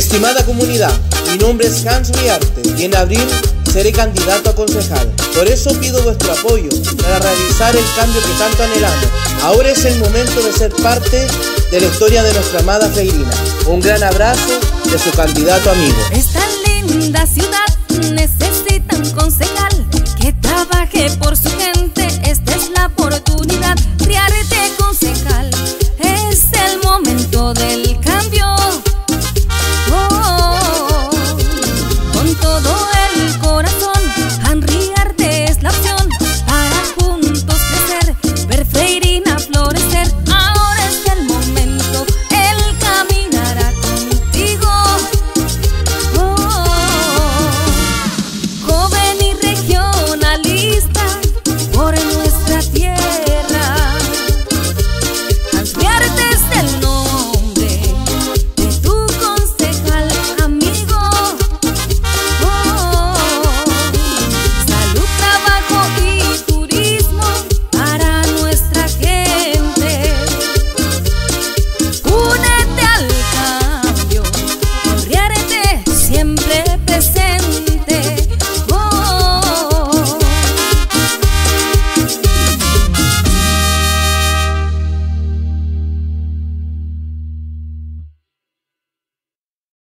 Estimada comunidad, mi nombre es Hans Riarte y en abril seré candidato a concejal. Por eso pido vuestro apoyo para realizar el cambio que tanto anhelamos. Ahora es el momento de ser parte de la historia de nuestra amada Feirina. Un gran abrazo de su candidato amigo. Esta linda ciudad necesita un concejal que trabaje por su gente. Esta es la oportunidad. Riarte este concejal, es el momento del cambio.